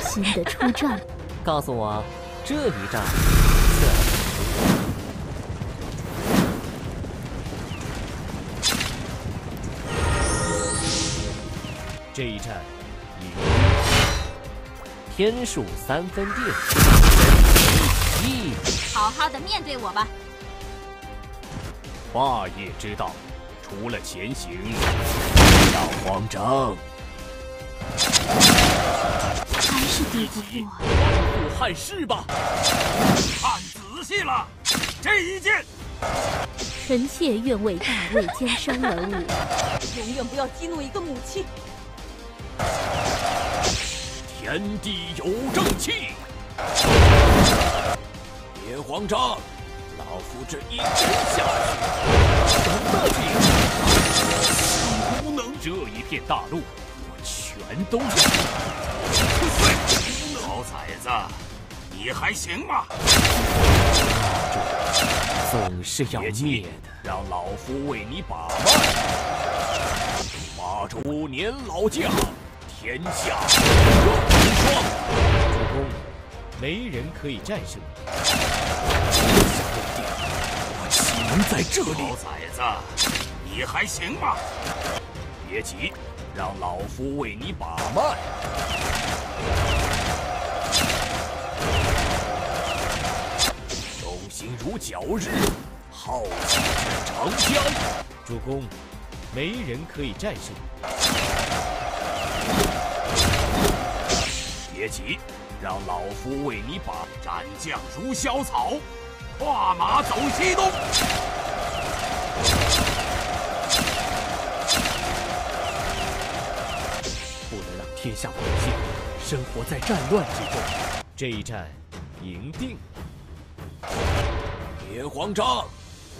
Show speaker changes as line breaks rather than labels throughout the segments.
新的出战。
告诉我，这一战怎么？这一战赢。天数三分定，一。
好好的面对我吧。
霸业之道，除了前行，不要慌张。
是敌不过。
护汉室吧。
看仔细了，这一剑。
臣妾愿为大魏江山而舞。
永远不要激怒一个母亲。
天地有正气。别慌张，老夫这一针下去，什么病？无能，这一片大陆我全都要。
你还行吗？
这总是要灭的，
让老夫为你把脉。马主年老将。天下无双，
主公，没人可以战胜你。
我岂能在这里？
老崽子，你还行吗？
别急，让老夫为你把脉。忠心如皎日，浩气长江。
主公，没人可以战胜你。
别急，让老夫为你把
斩将如小草，跨马走西东。
不能让天下百姓生活在战乱之中。这一战赢定。
别慌张，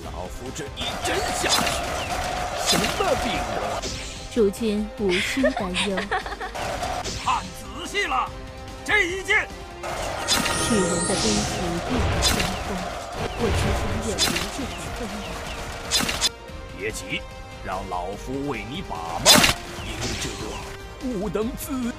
老夫这一针下去，什么病魔。
主君无需担忧。
看仔细了。这一剑，
世人的悲喜不可相通，我只想远离这场纷扰。
别急，让老夫为你把脉。隐者，吾能自。